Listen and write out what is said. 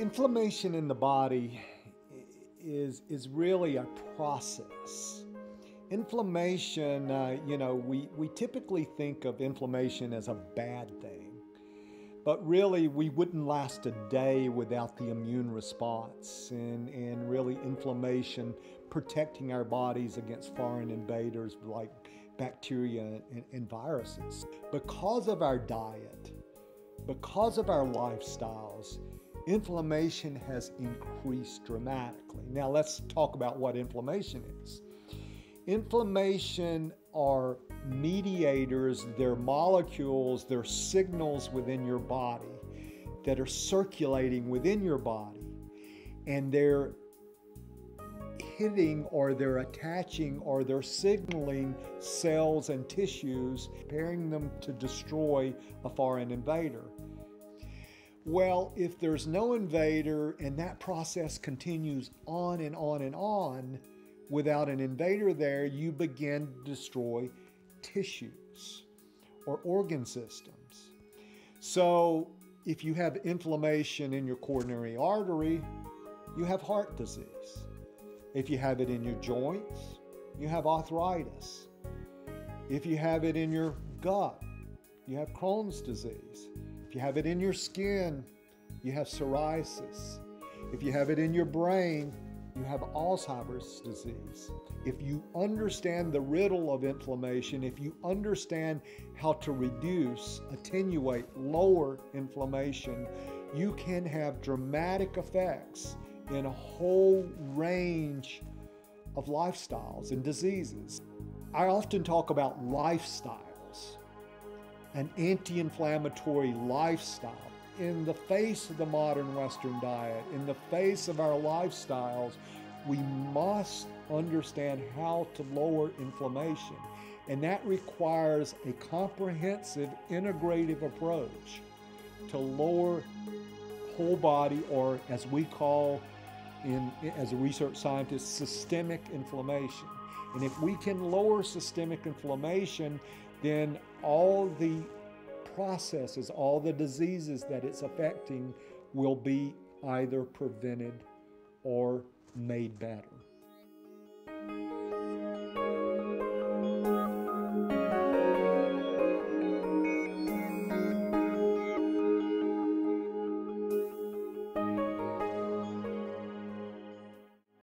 Inflammation in the body is, is really a process. Inflammation, uh, you know, we, we typically think of inflammation as a bad thing, but really we wouldn't last a day without the immune response and, and really inflammation protecting our bodies against foreign invaders like bacteria and, and viruses. Because of our diet, because of our lifestyles, inflammation has increased dramatically. Now, let's talk about what inflammation is. Inflammation are mediators, they're molecules, they're signals within your body that are circulating within your body, and they're hitting or they're attaching or they're signaling cells and tissues, preparing them to destroy a foreign invader. Well, if there's no invader and that process continues on and on and on without an invader there, you begin to destroy tissues or organ systems. So, if you have inflammation in your coronary artery, you have heart disease. If you have it in your joints, you have arthritis. If you have it in your gut, you have Crohn's disease. If you have it in your skin, you have psoriasis. If you have it in your brain, you have Alzheimer's disease. If you understand the riddle of inflammation, if you understand how to reduce, attenuate, lower inflammation, you can have dramatic effects in a whole range of lifestyles and diseases. I often talk about lifestyle an anti inflammatory lifestyle. In the face of the modern Western diet, in the face of our lifestyles, we must understand how to lower inflammation. And that requires a comprehensive, integrative approach to lower whole body, or as we call in, as a research scientist, systemic inflammation. And if we can lower systemic inflammation, then all the processes, all the diseases that it's affecting will be either prevented or made better.